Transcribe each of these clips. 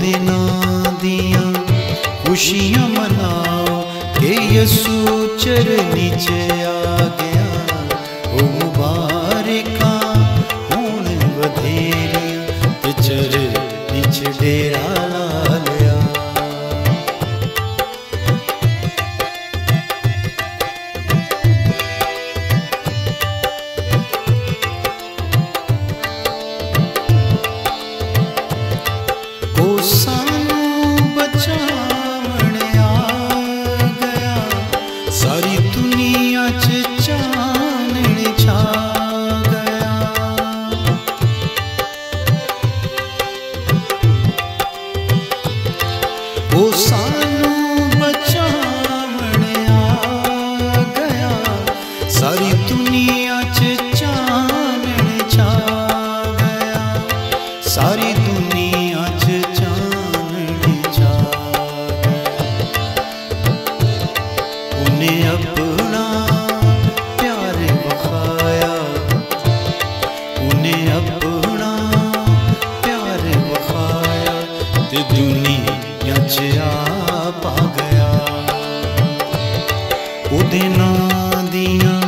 बिना दिया खुशियां मनाओ के यसू चरनी नीचे आ गया ਆਪਣਾ ਪਿਆਰ ਵਖਾਇਆ ਉਹਨੇ ਆਪਣਾ ਪਿਆਰ ਵਖਾਇਆ ਤੇ ਦੁਨੀਆ ਚ ਆਪ ਆ ਗਿਆ ਉਹਦੇ ਨਾਂ ਦੀਆਂ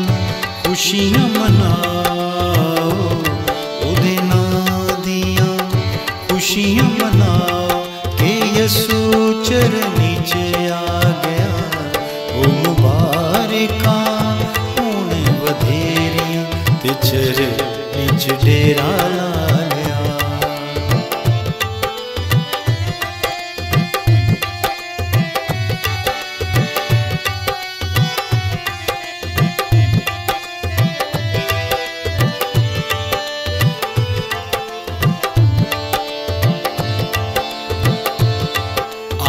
ਖੁਸ਼ੀਆਂ ਮਨਾਓ ਉਹਦੇ ਨਾਂ ਦੀਆਂ ਖੁਸ਼ੀਆਂ ਹਸ਼ਰ ਵਿੱਚ ਡੇਰਾ ਲਾ ਲਿਆ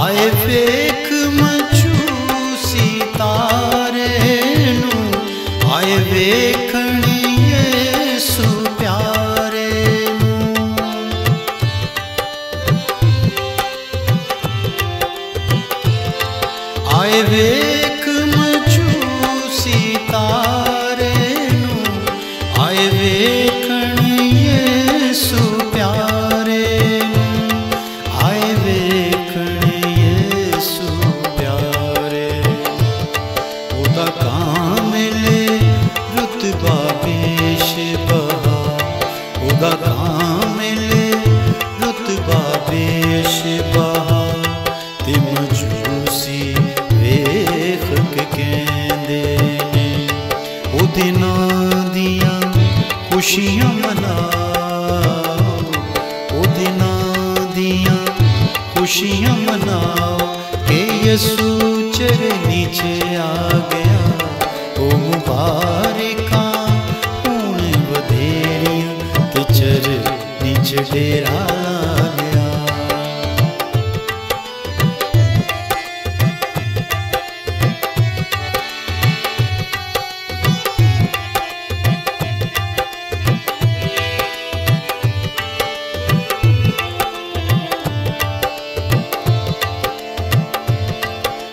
ਆਏ ਵੇਖ ਮਚੂ ਸਿਤਾਰੇ ਨੂੰ ਆਏ ਵੇਖ खुशियां मनाओ ओ दिनां दियां खुशियां मनाओ के यसू तेरे नीचे आ गया ओ मुबारका हूं बधेरिया ते चर नीचे डेरा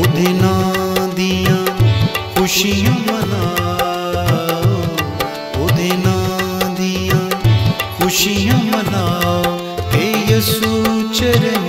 उधना दिया खुशियाँ मनाओ दिया खुशियाँ मनाओ हे यसू चरण